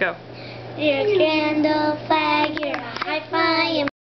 Go. Your candle